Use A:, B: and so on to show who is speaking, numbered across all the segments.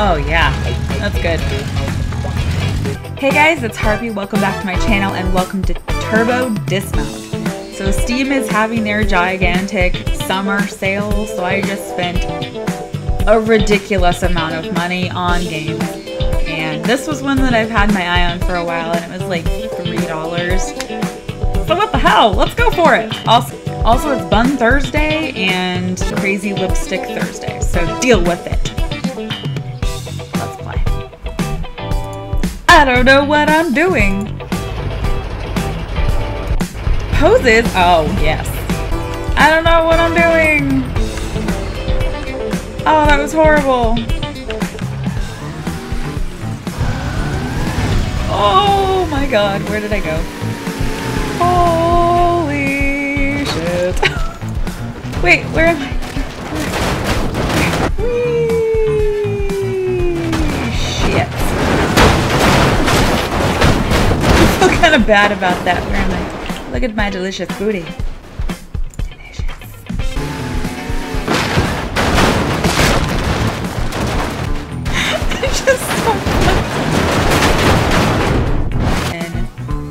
A: Oh yeah, that's good. Hey guys, it's Harpy. Welcome back to my channel and welcome to Turbo Dismount. So Steam is having their gigantic summer sale, so I just spent a ridiculous amount of money on games. And this was one that I've had my eye on for a while and it was like $3. So what the hell? Let's go for it. Also, also it's Bun Thursday and Crazy Lipstick Thursday, so deal with it. I don't know what I'm doing. Poses? Oh, yes. I don't know what I'm doing. Oh, that was horrible. Oh my god, where did I go? Holy shit. Wait, where am I? Kind of bad about that. Where am I? Look at my delicious booty.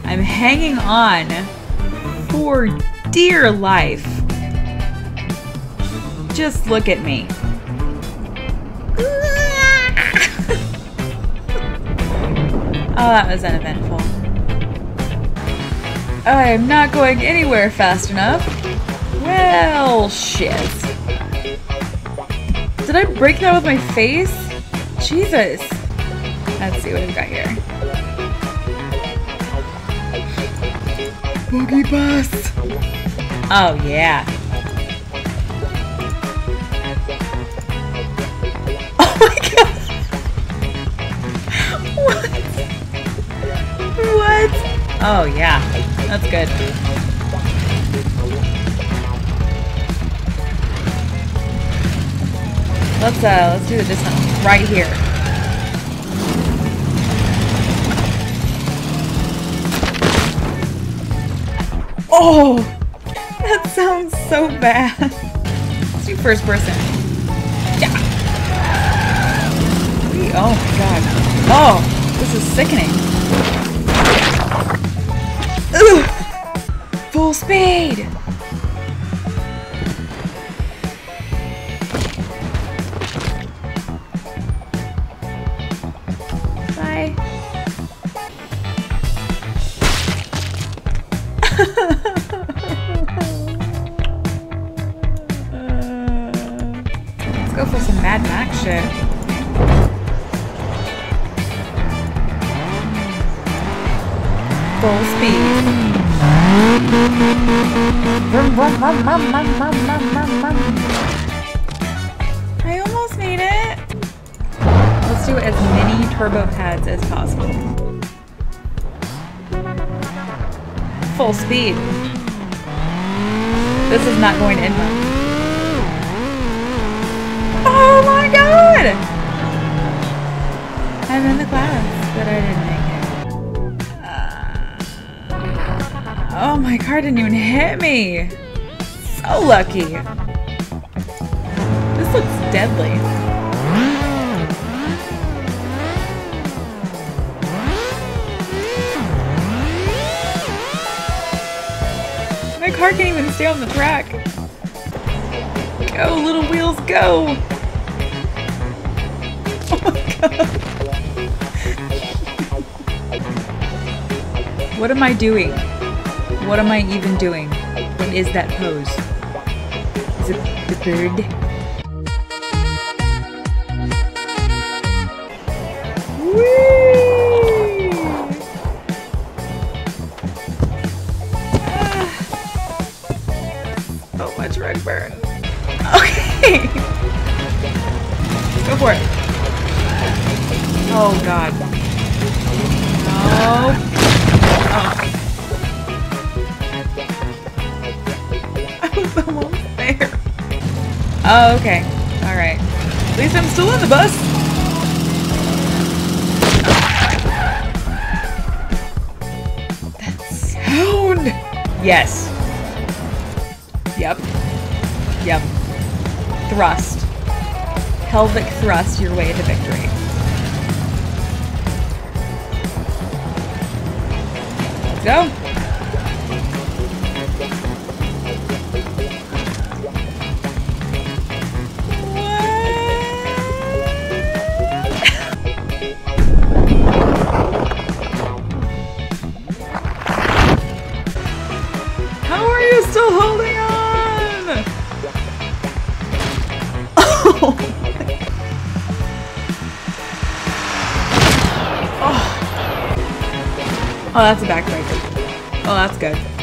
A: I'm hanging on for dear life. Just look at me. Oh, that was an uneventful. I am not going anywhere fast enough. Well, shit. Did I break that with my face? Jesus. Let's see what I've got here. Boogie bus. Oh, yeah. Oh my god. What? What? Oh, yeah. That's good. Let's uh let's do this one right here. Oh, that sounds so bad. Let's do first person. Yeah. Oh my god. Oh, this is sickening. Full speed. Bye. Let's go for some Mad Max shit. Vroom, vroom. I almost made it. Let's do as many turbo pads as possible. Full speed. This is not going to end well. Oh my god! I'm in the clouds, but I didn't make oh, my car didn't even hit me. So lucky. This looks deadly. My car can't even stay on the track. Go, little wheels, go! Oh my god. What am I doing? What am I even doing? What is that pose? Is it the bird? Almost there. Oh, okay. Alright. At least I'm still in the bus. That sound! Yes. Yep. Yep. Thrust. pelvic thrust your way to victory. Go. Oh. oh, that's a backbreaker. Oh, that's good.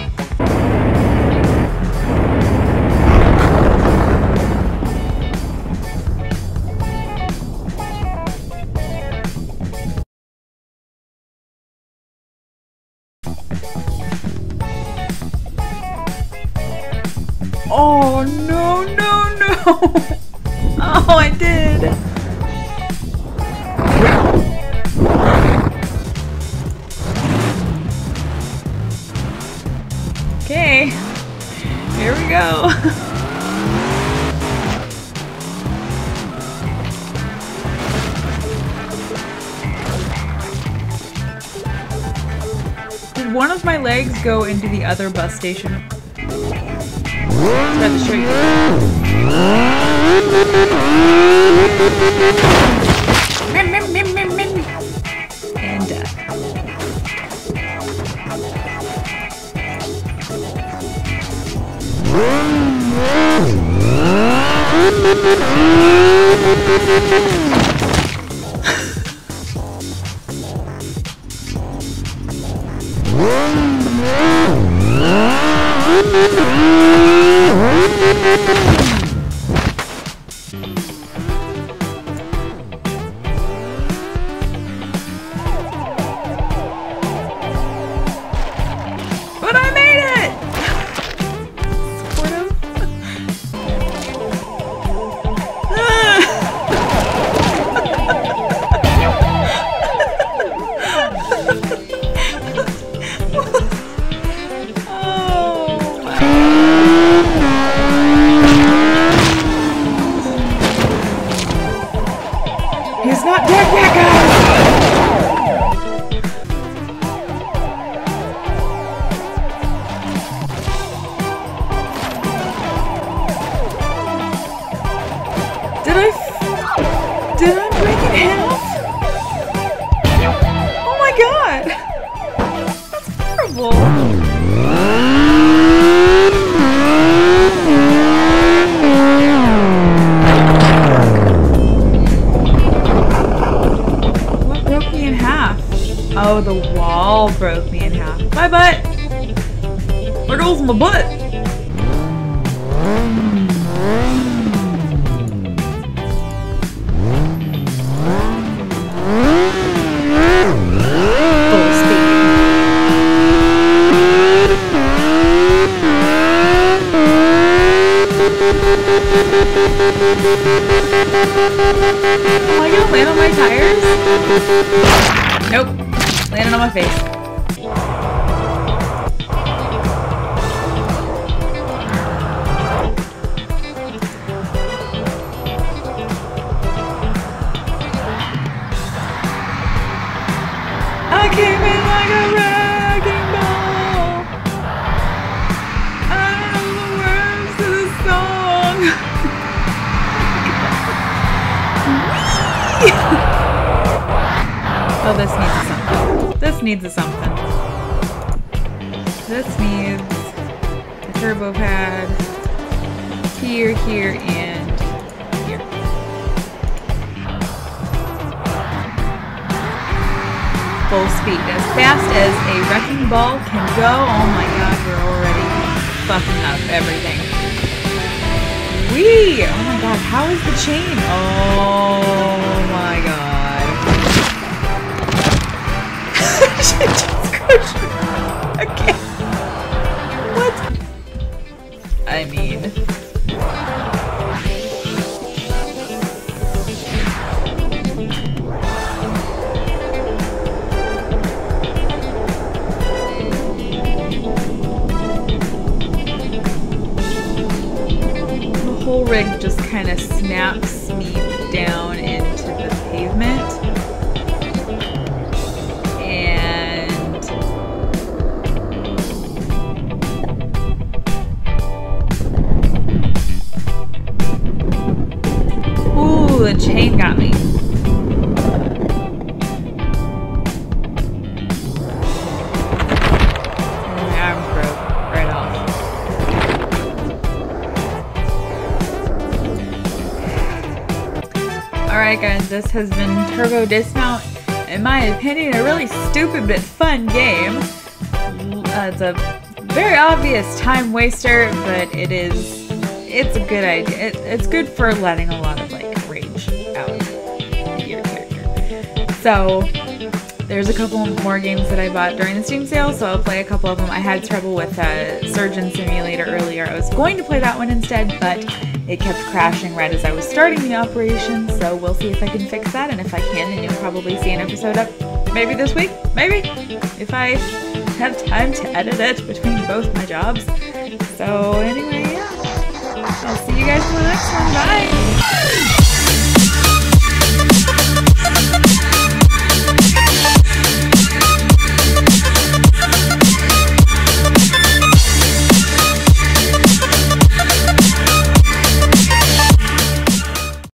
A: Oh, I did. Okay, here we go. Did one of my legs go into the other bus station? And death. Uh, Goes my butt! Am I gonna land on my tires? Nope. Landed on my face. oh, this needs a something. This needs a something. This needs a turbo pad here, here, and here. full speed. As fast as a wrecking ball can go. Oh my god, we're already fucking up everything. Wee! Oh my god, how is the chain? Oh I mean. This has been Turbo Dismount. In my opinion, a really stupid but fun game. Uh, it's a very obvious time waster, but it is it's a good idea. It, it's good for letting a lot of like rage out of your character. So there's a couple more games that I bought during the Steam sale, so I'll play a couple of them. I had trouble with uh, Surgeon Simulator earlier. I was going to play that one instead, but it kept crashing right as I was starting the operation, so we'll see if I can fix that, and if I can, then you'll probably see an episode up maybe this week, maybe, if I have time to edit it between both my jobs. So anyway, yeah. I'll see you guys in the next one. Bye!